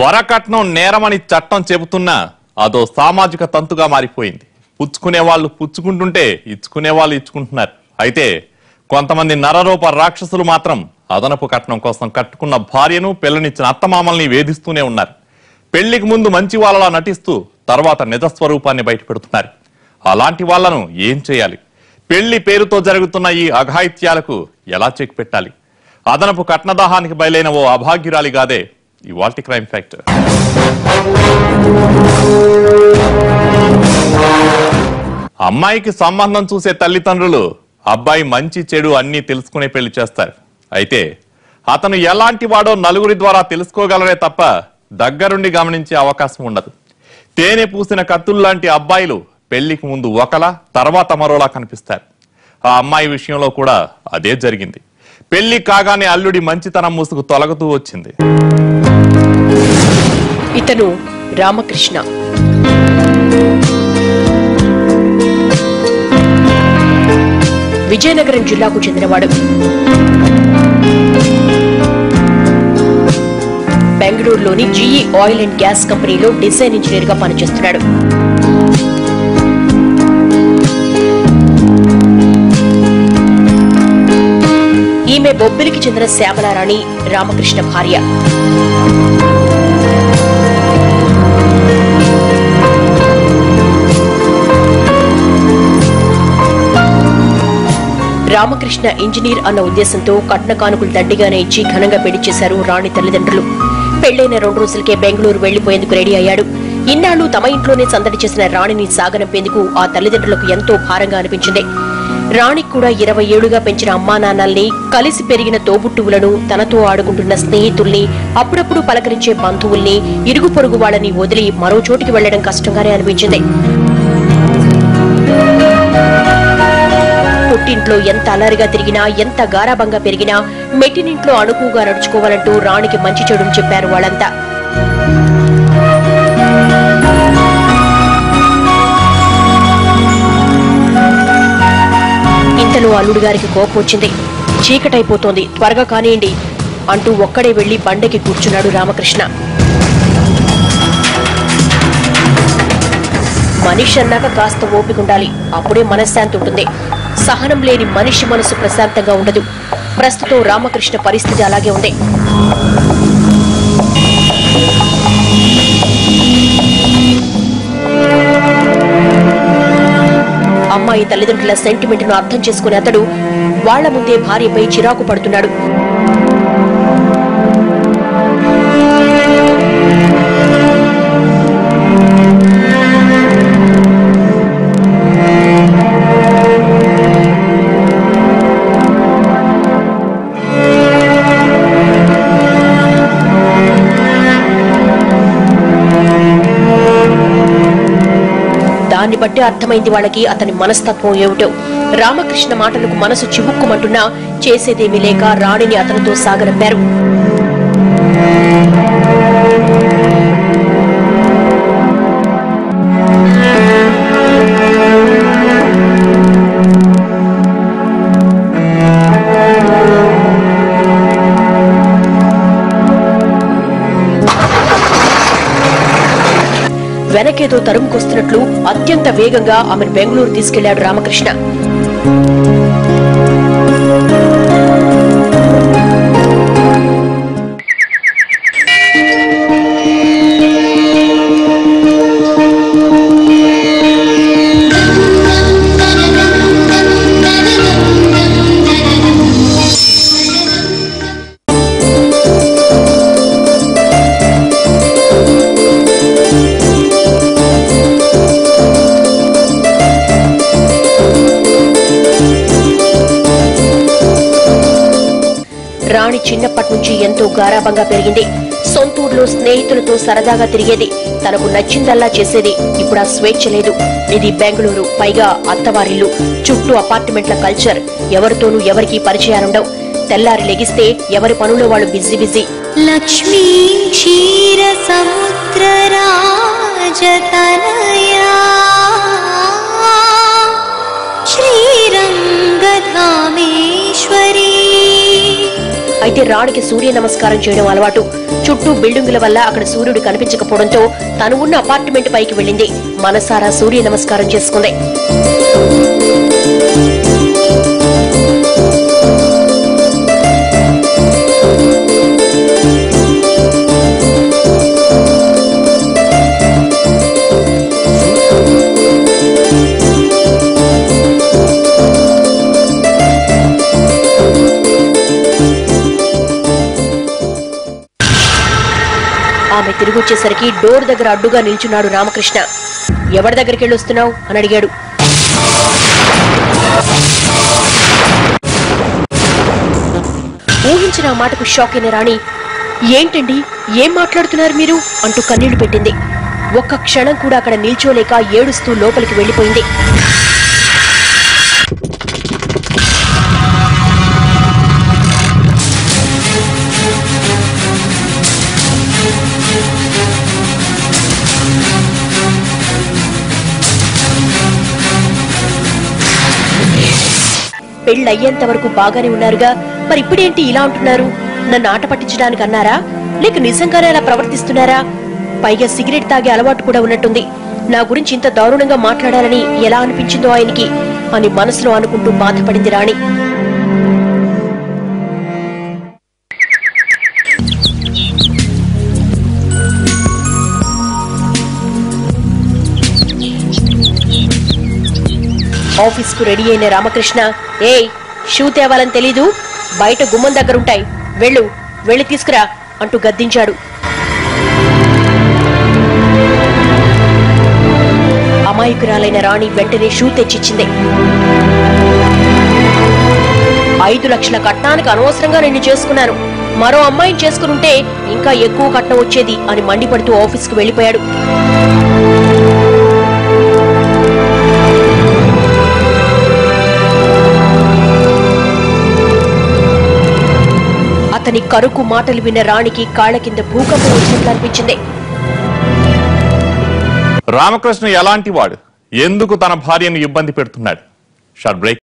వరకట్నం నేరమని చట్టం చెబుతున్నా అదో సామాజిక తంతుగా మారిపోయింది. పుచ్చుకునే వాళ్ళు పుచ్చుకుంటుంటే ఇచ్చుకునే వాళ్ళు ఇచ్చుకుంటున్నారు. అయితే కొంతమంది నరరూప రాక్షసులు మాత్రం అదనపు కట్నం కోసం కట్టుకున్న భార్యను పిల్లనిచ్చిన అత్తమామల్ని వేధిస్తూనే ఉన్నారు. పెళ్ళికి ముందు మంచి వాళ్ళలా నటిస్తూ తర్వాత నిజస్వరూపాన్ని బయటపెడుతున్నారు. అలాంటి వాళ్ళను ఏం చేయాలి? పెళ్ళి పేరుతో జరుగుతున్న ఈ అఘాయిత్యాలకు ఎలా చెక్ పెట్టాలి? అదనపు కట్నదాహానికి బయలైన ఓ అభాగ్యురాలి గాదే ఇవాల్టి క్రైమ్ ఫ్యాక్టర్. అమ్మాయికి సంబంధం చూసే తల్లిదండ్రులు అబ్బాయి మంచి చెడు అన్నీ తెలుసుకునే పెళ్ళి చేస్తారు. అయితే అతను ఎలాంటి వాడో నలుగురి ద్వారా తెలుసుకోగలరే తప్ప దగ్గరుండి గమనించే అవకాశం ఉండదు. తేనె పూసిన కత్తుల్లాంటి అబ్బాయిలు పెళ్ళికి ముందు ఒకలా తర్వాత మరోలా కనిపిస్తారు. ఆ అమ్మాయి విషయంలో కూడా అదే జరిగింది. పెళ్ళి కాగానే అల్లుడి మంచితనం ముసుగు తొలగుతూ వచ్చింది. ఇతను రామకృష్ణ. విజయనగరం జిల్లాకు చెందినవాడు. బెంగళూరులోని జీఈ ఆయిల్ అండ్ గ్యాస్ కంపెనీలో డిజైన్ ఇంజనీర్గా పనిచేస్తున్నాడు. ఈమె బొబ్బిలికి చెందిన శ్యామలారాణి రామకృష్ణ భార్య. రామకృష్ణ ఇంజనీర్ అన్న ఉద్దేశంతో కట్న కానుకలు దండిగానే ఇచ్చి ఘనంగా పెళ్ళి చేశారు రాణి తల్లిదండ్రులు. పెళ్ళైన రెండు రోజులకే బెంగళూరు వెళ్ళిపోయేందుకు రెడీ అయ్యాడు. ఇన్నాళ్ళు తమ ఇంట్లోనే సందడి చేసిన రాణిని సాగనంపేందుకు ఆ తల్లిదండ్రులకు ఎంతో భారంగా అనిపించింది. రాణికి కూడా ఇరవై ఏడుగా పెంచిన అమ్మా నాన్నల్ని కలిసి పెరిగిన తోబుట్టువులను తనతో ఆడుకుంటున్న స్నేహితుల్ని అప్పుడప్పుడు పలకరించే బంధువుల్ని ఇరుగు పొరుగు వాళ్ళని వదిలి మరో చోటికి వెళ్ళడం కష్టంగానే అనిపించింది. పుట్టింట్లో ఎంత అల్లరిగా తిరిగినా ఎంత గారాభంగా పెరిగినా మెట్టినింట్లో అణుకుగా నడుచుకోవాలంటూ రాణికి మంచి చెడుని చెప్పారు వాళ్ళంతా. ఇంతలో అల్లుడు గారికి కోపం వచ్చింది. చీకటైపోతోంది. త్వరగా కానియండి అంటూ ఒక్కడే వెళ్ళి బండకి కూర్చున్నాడు రామకృష్ణ. మనిషి అన్నాక కాస్త ఓపిక ఉండాలి. అప్పుడే మనశ్శాంతి ఉంటుంది. సహనం లేని మనిషి మనసు ప్రశాంతంగా ఉండదు. ప్రస్తుతం రామకృష్ణ పరిస్థితి అలాగే ఉంది. అమ్మాయి తల్లిదండ్రుల సెంటిమెంట్ను అర్థం చేసుకునే అతడు వాళ్ళ ముందే భార్యపై చిరాకు పడుతున్నాడు. దాన్ని బట్టి అర్థమైంది వాళ్ళకి అతని మనస్తత్వం ఏమిటో. రామకృష్ణ మాటలకు మనసు చివుక్కుమంటున్నా చేసేదేమీ లేక రాణిని అతనితో సాగనంపారు. వెనకేదో తరుముకొస్తున్నట్లు అత్యంత వేగంగా ఆమెను బెంగళూరు తీసుకెళ్ళాడు రామకృష్ణ. నుంచి ఎంతో గారాబంగా పెరిగింది. సొంతూరులో స్నేహితులతో సరదాగా తిరిగేది. తనకు నచ్చిందల్లా చేసేది. ఇప్పుడు ఆ స్వేచ్ఛ లేదు. ఇది బెంగళూరు పైగా అత్తవారిల్లు. చుట్టూ అపార్ట్మెంట్ల కల్చర్. ఎవరితోనూ ఎవరికీ పరిచయాలుండవు. తెల్లారి లెగిస్తే ఎవరి పనుల్లో వాళ్ళు బిజీ బిజీ. లక్ష్మీ క్షీర సముద్ర రాజతనయా శ్రీరంగధామేశ్వరి అయితే రాణికి సూర్య నమస్కారం చేయడం అలవాటు. చుట్టూ బిల్డింగుల వల్ల అక్కడ సూర్యుడు కనిపించకపోవడంతో తను ఉన్న అపార్ట్మెంట్ పైకి వెళ్ళింది. మనసారా సూర్య నమస్కారం చేసుకుంది. ఆమె తిరిగొచ్చేసరికి డోర్ దగ్గర అడ్డుగా నిల్చున్నాడు రామకృష్ణ. ఎవరి దగ్గరికి వెళ్ళొస్తున్నావు అని అడిగాడు. ఊహించిన మాటకు షాక్ అయిన రాణి ఏంటండి? ఏం మాట్లాడుతున్నారు మీరు? అంటూ కన్నీళ్ళు పెట్టింది. ఒక్క క్షణం కూడా అక్కడ నిల్చోలేక ఏడుస్తూ లోపలికి వెళ్ళిపోయింది. పెళ్ళయ్యేంత వరకు బాగానే ఉన్నారుగా. మరి ఇప్పుడేంటి ఇలా అంటున్నారు? నన్ను ఆట పట్టించడానికి అన్నారా? లేక నిజంగానే అలా ప్రవర్తిస్తున్నారా? పైగా సిగరెట్ తాగే అలవాటు కూడా ఉన్నట్టుంది. నా గురించి ఇంత దారుణంగా మాట్లాడాలని ఎలా అనిపించిందో ఆయనకి అని మనసులో అనుకుంటూ బాధపడింది రాణి. ఆఫీస్కు రెడీ అయిన రామకృష్ణ ఏయ్ షూ తేవాలని తెలీదు బయట గుమ్మం దగ్గరుంటాయి వెళ్ళు వెళ్ళి తీసుకురా అంటూ గద్దించాడు. అమాయకురాలైన రాణి వెంటనే షూ తెచ్చిచ్చింది. ఐదు లక్షల కట్నానికి అనవసరంగా నిన్ను చేసుకున్నాను. మరో అమ్మాయిని చేసుకునుంటే ఇంకా ఎక్కువ కట్నం వచ్చేది అని మండిపడుతూ ఆఫీస్కు వెళ్ళిపోయాడు కరుకు మాటలు విన్న రాణికి కాళ్ళ కింద భూకంపం వచ్చినట్లు అనిపించింది. రామకృష్ణ ఎలాంటి వాడు? ఎందుకు తన భార్యను ఇబ్బంది పెడుతున్నాడు? Short break